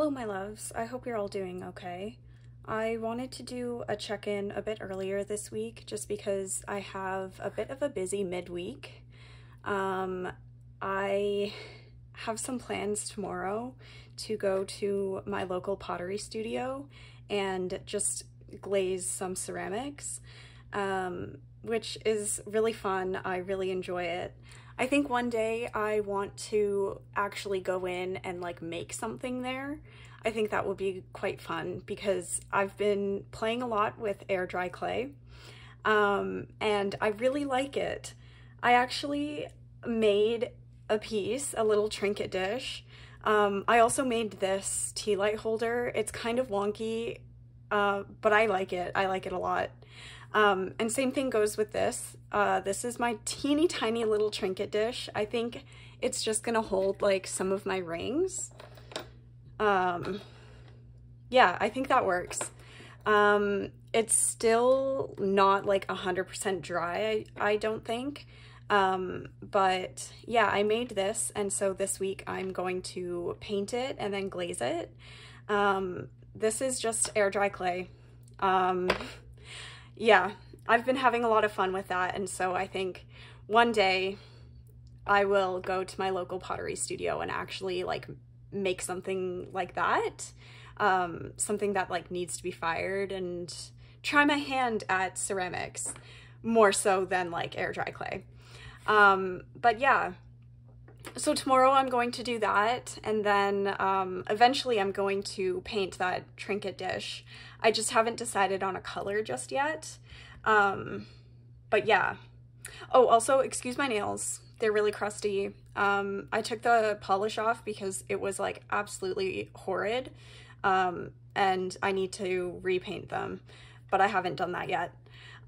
Hello, my loves. I hope you're all doing okay. I wanted to do a check-in a bit earlier this week just because I have a bit of a busy midweek. Um, I have some plans tomorrow to go to my local pottery studio and just glaze some ceramics, um, which is really fun. I really enjoy it. I think one day I want to actually go in and like make something there. I think that would be quite fun because I've been playing a lot with air dry clay um, and I really like it. I actually made a piece, a little trinket dish. Um, I also made this tea light holder. It's kind of wonky, uh, but I like it. I like it a lot. Um, and same thing goes with this. Uh, this is my teeny tiny little trinket dish. I think it's just gonna hold like some of my rings. Um, yeah, I think that works. Um, it's still not like 100% dry, I, I don't think. Um, but yeah, I made this and so this week I'm going to paint it and then glaze it. Um, this is just air dry clay. Um, yeah, I've been having a lot of fun with that. And so I think one day I will go to my local pottery studio and actually like make something like that. Um, something that like needs to be fired and try my hand at ceramics more so than like air dry clay. Um, but yeah, so tomorrow I'm going to do that and then um, eventually I'm going to paint that trinket dish. I just haven't decided on a color just yet. Um, but yeah. Oh, also, excuse my nails. They're really crusty. Um, I took the polish off because it was like absolutely horrid. Um, and I need to repaint them, but I haven't done that yet.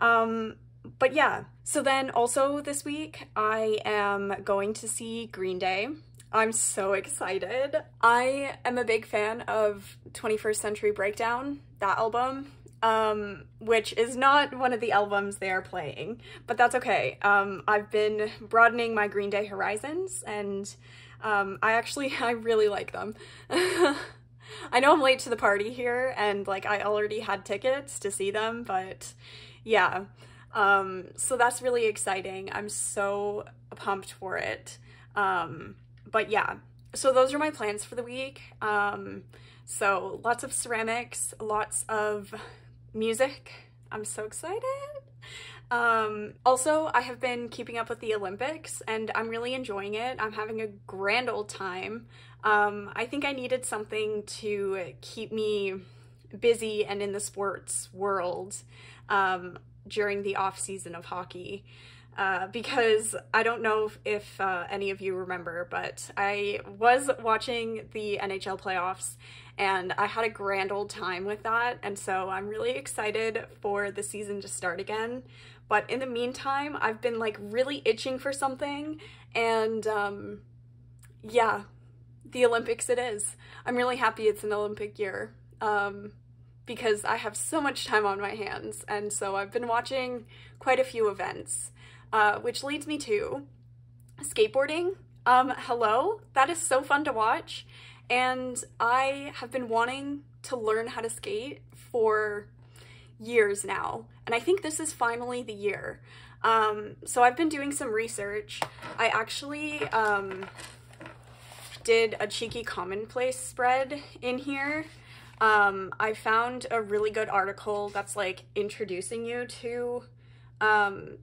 Um, but yeah, so then also this week I am going to see Green Day. I'm so excited. I am a big fan of 21st Century Breakdown, that album, um, which is not one of the albums they are playing, but that's okay. Um, I've been broadening my Green Day horizons and um, I actually, I really like them. I know I'm late to the party here and like I already had tickets to see them, but yeah. Um, so that's really exciting. I'm so pumped for it. Um, but yeah, so those are my plans for the week. Um, so lots of ceramics, lots of music. I'm so excited. Um, also, I have been keeping up with the Olympics and I'm really enjoying it. I'm having a grand old time. Um, I think I needed something to keep me busy and in the sports world um, during the off season of hockey. Uh, because I don't know if, if uh, any of you remember, but I was watching the NHL playoffs and I had a grand old time with that. And so I'm really excited for the season to start again. But in the meantime, I've been like really itching for something. And um, yeah, the Olympics it is. I'm really happy it's an Olympic year. Um, because I have so much time on my hands. And so I've been watching quite a few events uh, which leads me to skateboarding. Um, hello, that is so fun to watch. And I have been wanting to learn how to skate for years now. And I think this is finally the year. Um, so I've been doing some research. I actually um, did a cheeky commonplace spread in here. Um, I found a really good article that's like introducing you to um,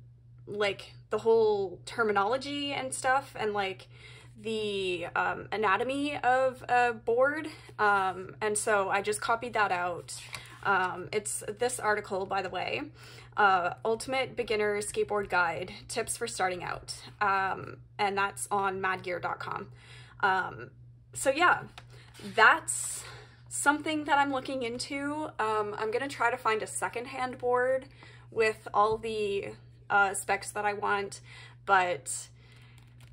like the whole terminology and stuff and like the um, anatomy of a board um, and so I just copied that out. Um, it's this article by the way, uh, Ultimate Beginner Skateboard Guide, Tips for Starting Out um, and that's on madgear.com. Um, so yeah, that's something that I'm looking into. Um, I'm gonna try to find a secondhand board with all the uh, specs that I want, but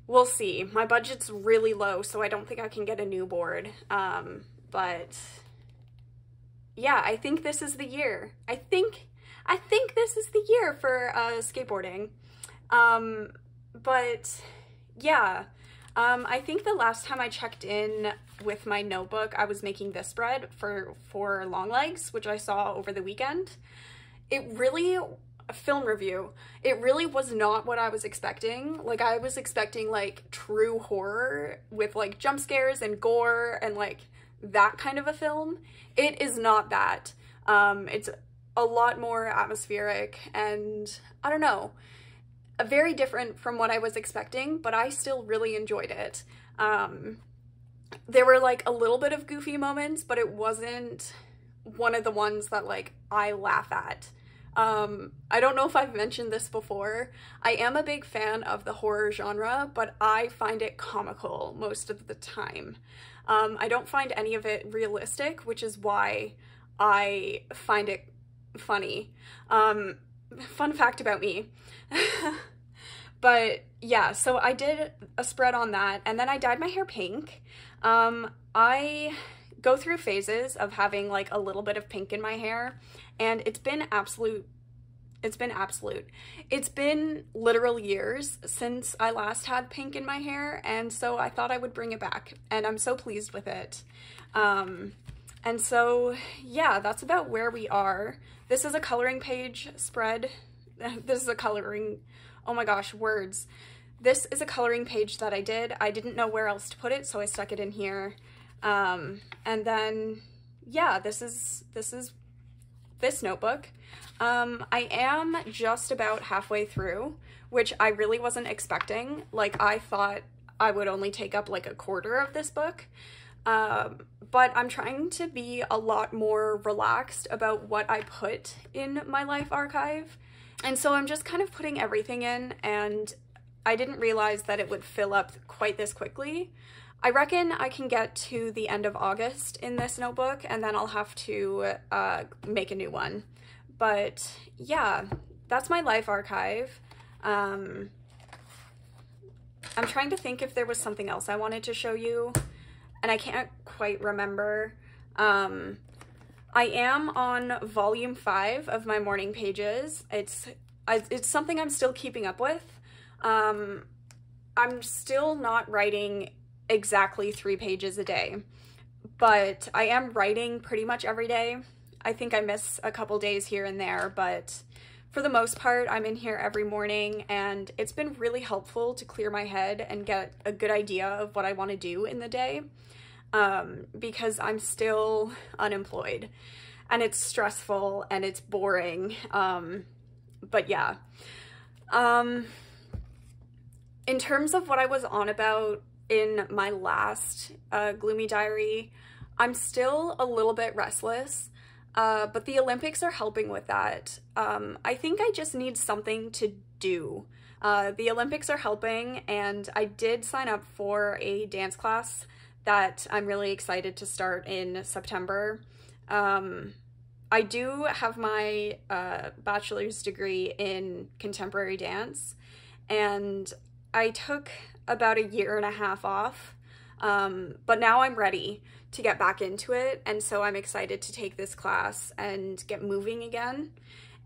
we'll see. My budget's really low, so I don't think I can get a new board. Um, but yeah, I think this is the year. I think, I think this is the year for uh, skateboarding. Um, but yeah, Um, I think the last time I checked in with my notebook, I was making this bread for, for Longlegs, which I saw over the weekend. It really, film review, it really was not what I was expecting. Like I was expecting like true horror with like jump scares and gore and like that kind of a film. It is not that. Um, it's a lot more atmospheric and I don't know, very different from what I was expecting, but I still really enjoyed it. Um, there were like a little bit of goofy moments, but it wasn't one of the ones that like I laugh at. Um, I don't know if I've mentioned this before. I am a big fan of the horror genre, but I find it comical most of the time. Um, I don't find any of it realistic, which is why I find it funny. Um, fun fact about me. but yeah, so I did a spread on that and then I dyed my hair pink. Um, I go through phases of having like a little bit of pink in my hair and it's been absolute it's been absolute. It's been literal years since I last had pink in my hair, and so I thought I would bring it back, and I'm so pleased with it. Um, and so, yeah, that's about where we are. This is a coloring page spread. this is a coloring, oh my gosh, words. This is a coloring page that I did. I didn't know where else to put it, so I stuck it in here. Um, and then, yeah, this is, this is this notebook. Um, I am just about halfway through, which I really wasn't expecting. Like, I thought I would only take up like a quarter of this book. Um, but I'm trying to be a lot more relaxed about what I put in my life archive. And so I'm just kind of putting everything in and I didn't realize that it would fill up quite this quickly. I reckon I can get to the end of August in this notebook and then I'll have to uh, make a new one. But yeah, that's my life archive. Um, I'm trying to think if there was something else I wanted to show you and I can't quite remember. Um, I am on volume five of my morning pages. It's it's something I'm still keeping up with. Um, I'm still not writing exactly three pages a day, but I am writing pretty much every day. I think I miss a couple days here and there, but for the most part, I'm in here every morning and it's been really helpful to clear my head and get a good idea of what I want to do in the day um, because I'm still unemployed and it's stressful and it's boring. Um, but yeah. Um, in terms of what I was on about in my last uh, Gloomy Diary, I'm still a little bit restless, uh, but the Olympics are helping with that. Um, I think I just need something to do. Uh, the Olympics are helping, and I did sign up for a dance class that I'm really excited to start in September. Um, I do have my uh, bachelor's degree in contemporary dance, and I took about a year and a half off, um, but now I'm ready to get back into it, and so I'm excited to take this class and get moving again.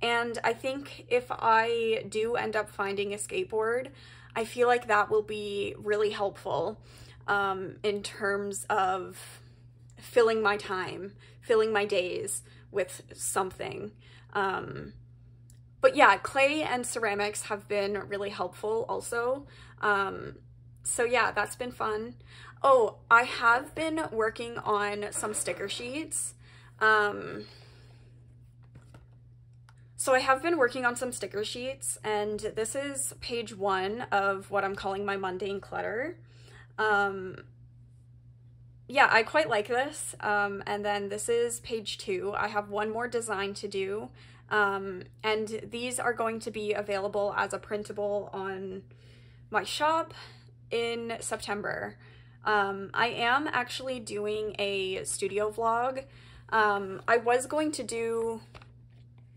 And I think if I do end up finding a skateboard, I feel like that will be really helpful um, in terms of filling my time, filling my days with something. Um, but yeah, clay and ceramics have been really helpful also. Um, so yeah, that's been fun. Oh, I have been working on some sticker sheets. Um, so I have been working on some sticker sheets and this is page one of what I'm calling my mundane clutter. Um, yeah, I quite like this. Um, and then this is page two. I have one more design to do. Um, and these are going to be available as a printable on my shop in September. Um, I am actually doing a studio vlog. Um, I was going to do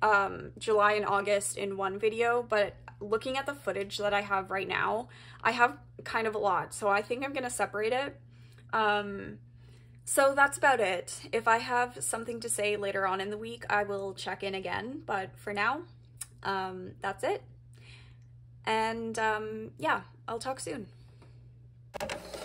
um, July and August in one video, but looking at the footage that I have right now, I have kind of a lot, so I think I'm going to separate it. Um, so that's about it. If I have something to say later on in the week, I will check in again, but for now, um, that's it. And um, yeah, I'll talk soon. Thank you.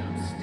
just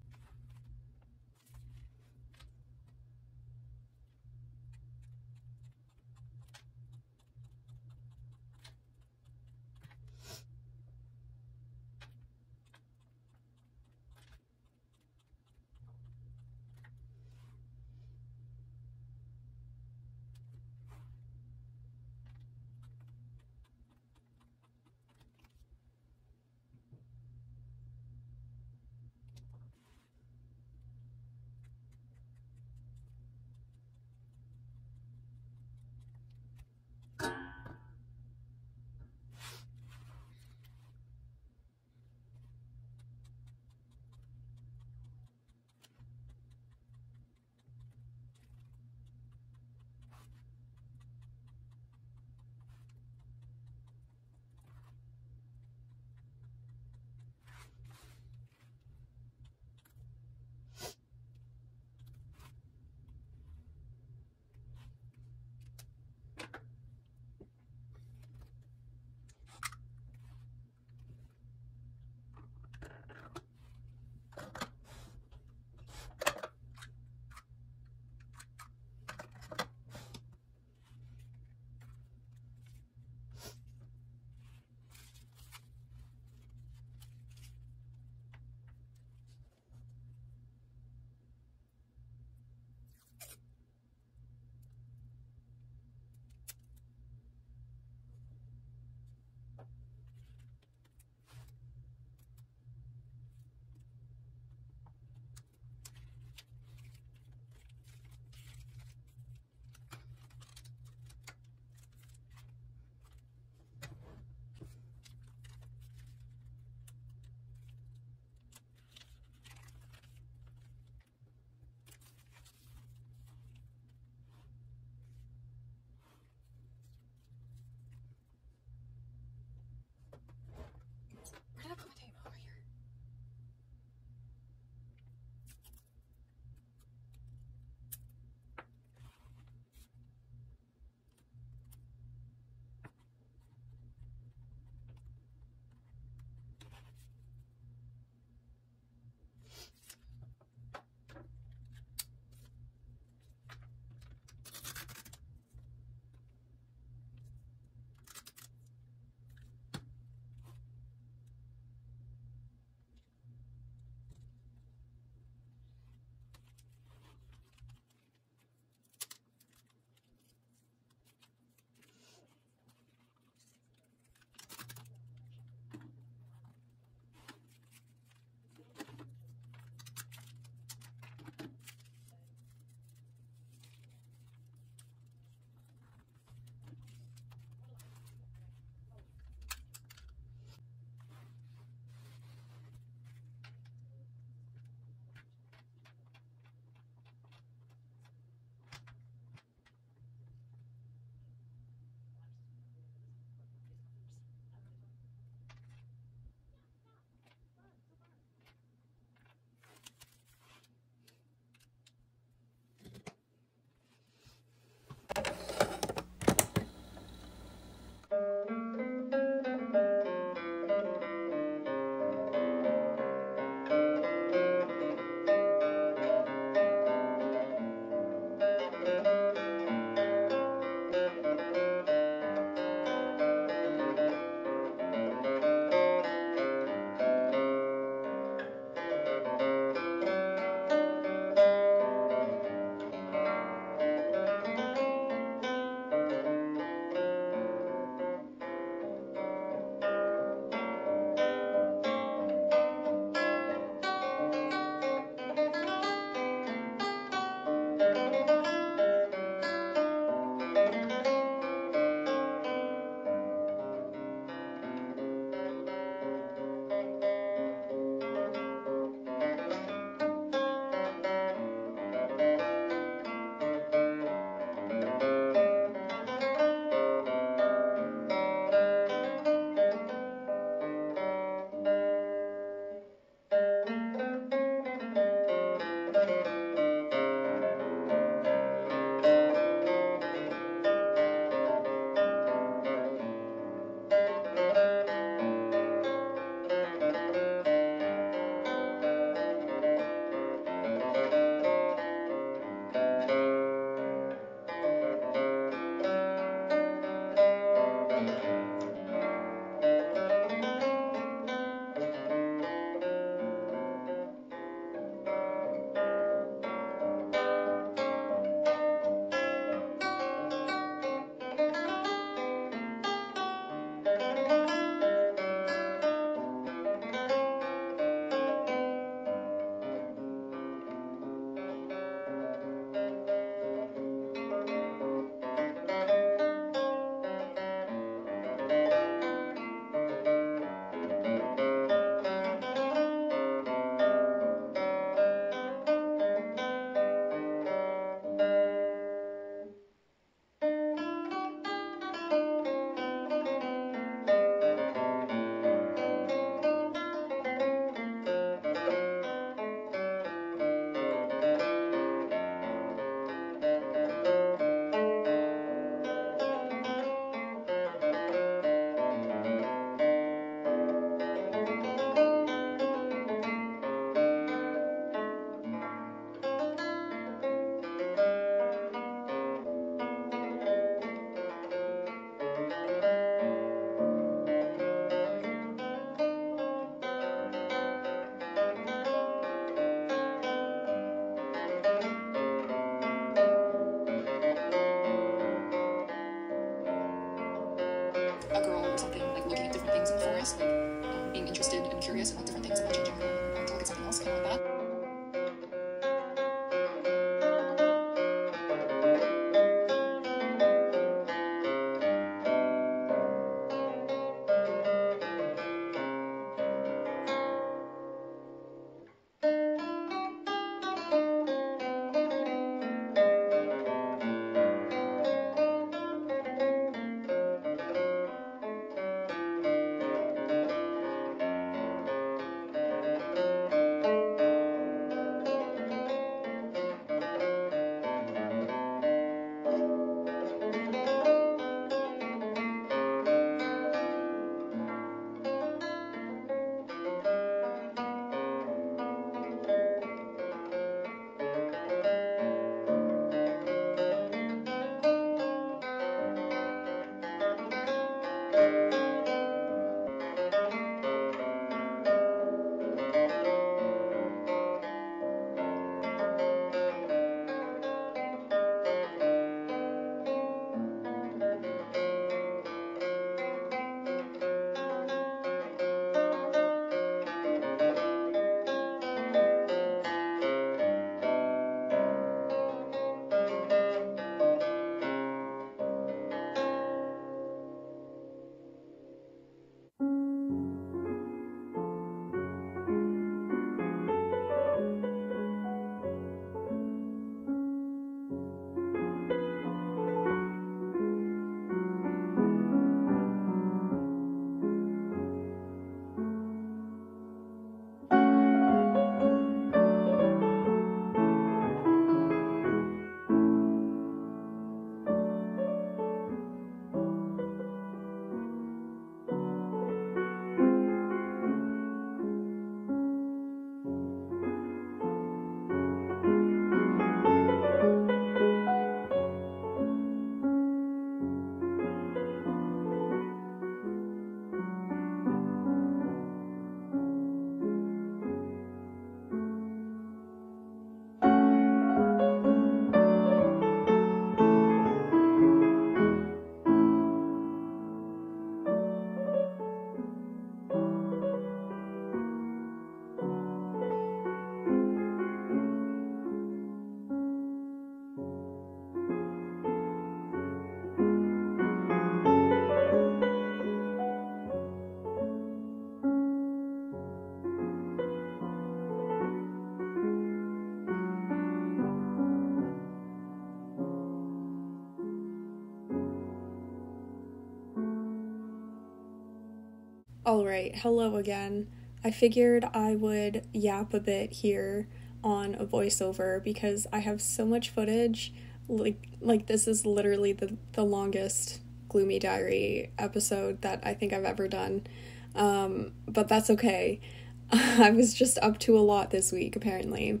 Alright, hello again. I figured I would yap a bit here on a voiceover because I have so much footage. Like like this is literally the, the longest Gloomy Diary episode that I think I've ever done. Um, but that's okay. I was just up to a lot this week apparently.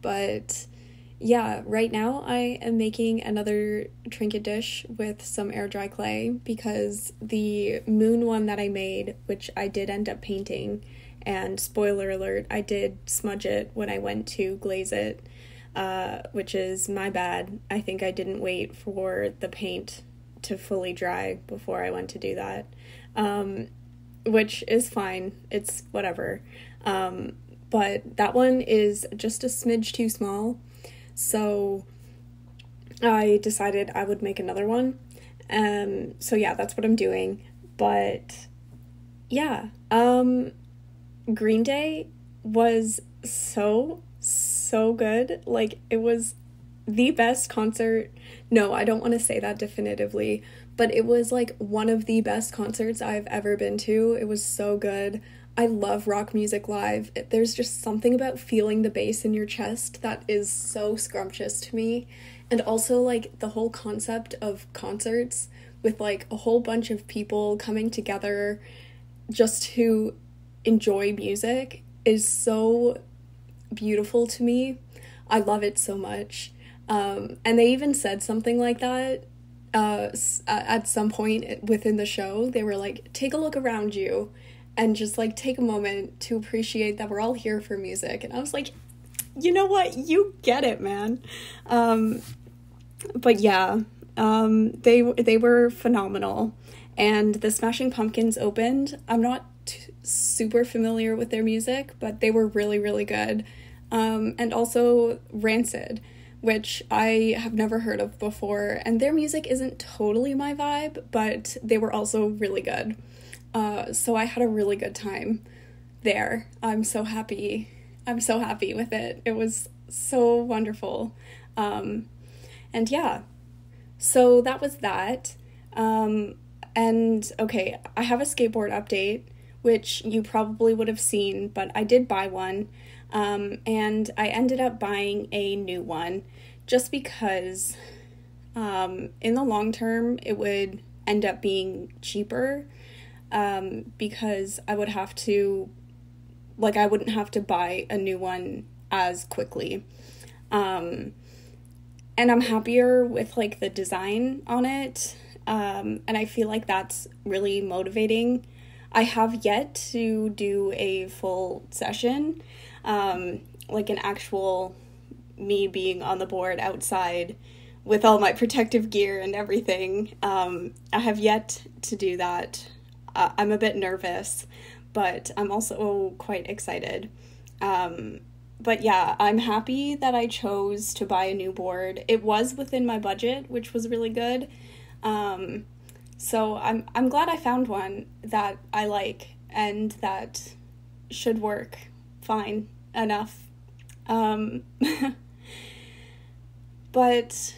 But yeah, right now I am making another trinket dish with some air dry clay because the moon one that I made, which I did end up painting, and spoiler alert, I did smudge it when I went to glaze it, uh, which is my bad. I think I didn't wait for the paint to fully dry before I went to do that, um, which is fine. It's whatever. Um, but that one is just a smidge too small so I decided I would make another one. Um, so yeah, that's what I'm doing. But yeah, um, Green Day was so, so good. Like, it was the best concert. No, I don't want to say that definitively, but it was like one of the best concerts I've ever been to. It was so good. I love rock music live. There's just something about feeling the bass in your chest that is so scrumptious to me. And also, like, the whole concept of concerts with like a whole bunch of people coming together just to enjoy music is so beautiful to me. I love it so much. Um, and they even said something like that uh, at some point within the show. They were like, take a look around you and just like take a moment to appreciate that we're all here for music. And I was like, you know what? You get it, man. Um, but yeah, um, they they were phenomenal, and the Smashing Pumpkins opened. I'm not t- super familiar with their music, but they were really, really good. Um, and also Rancid, which I have never heard of before, and their music isn't totally my vibe, but they were also really good. Uh, so I had a really good time there. I'm so happy. I'm so happy with it. It was so wonderful. Um, and yeah, so that was that. Um, and okay, I have a skateboard update, which you probably would have seen, but I did buy one. Um, and I ended up buying a new one just because um, in the long term it would end up being cheaper um, because I would have to, like, I wouldn't have to buy a new one as quickly. Um, and I'm happier with like the design on it. Um, and I feel like that's really motivating. I have yet to do a full session, um, like an actual me being on the board outside with all my protective gear and everything. Um, I have yet to do that. Uh, I'm a bit nervous, but I'm also quite excited. Um, but yeah, I'm happy that I chose to buy a new board. It was within my budget, which was really good. Um, so I'm I'm glad I found one that I like and that should work fine enough. Um, but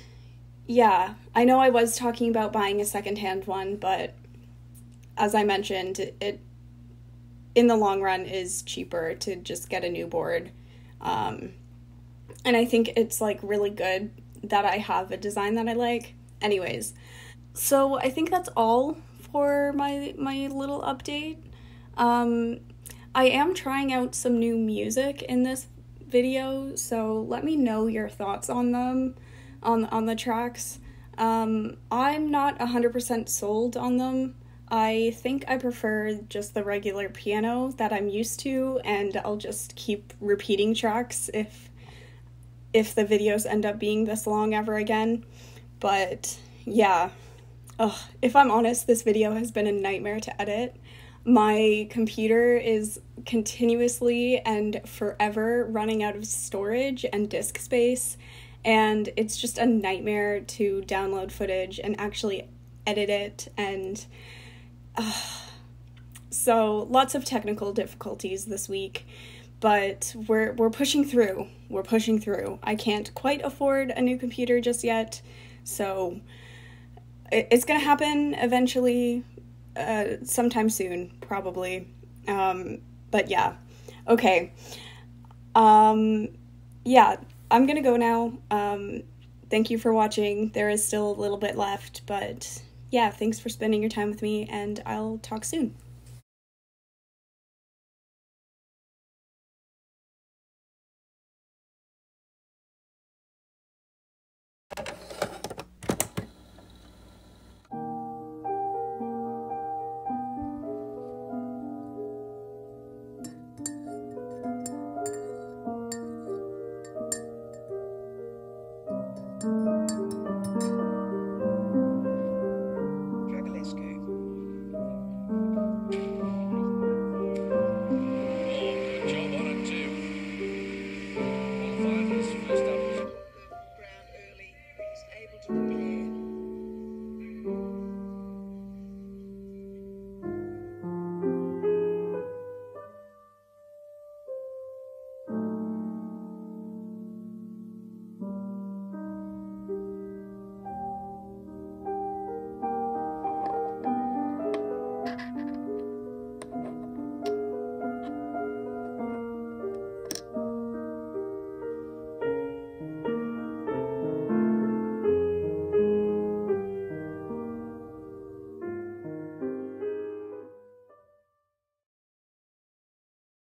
yeah, I know I was talking about buying a secondhand one, but as I mentioned, it, in the long run is cheaper to just get a new board. Um, and I think it's like really good that I have a design that I like. Anyways, so I think that's all for my my little update. Um, I am trying out some new music in this video, so let me know your thoughts on them, on on the tracks. Um, I'm not 100% sold on them. I think I prefer just the regular piano that I'm used to, and I'll just keep repeating tracks if if the videos end up being this long ever again. But yeah, Ugh, if I'm honest, this video has been a nightmare to edit. My computer is continuously and forever running out of storage and disk space, and it's just a nightmare to download footage and actually edit it and so lots of technical difficulties this week but we're we're pushing through. We're pushing through. I can't quite afford a new computer just yet so it's gonna happen eventually uh, sometime soon probably. Um, but yeah. Okay. Um, yeah i'm gonna go now. Um, thank you for watching. There is still a little bit left but yeah thanks for spending your time with me and i'll talk soon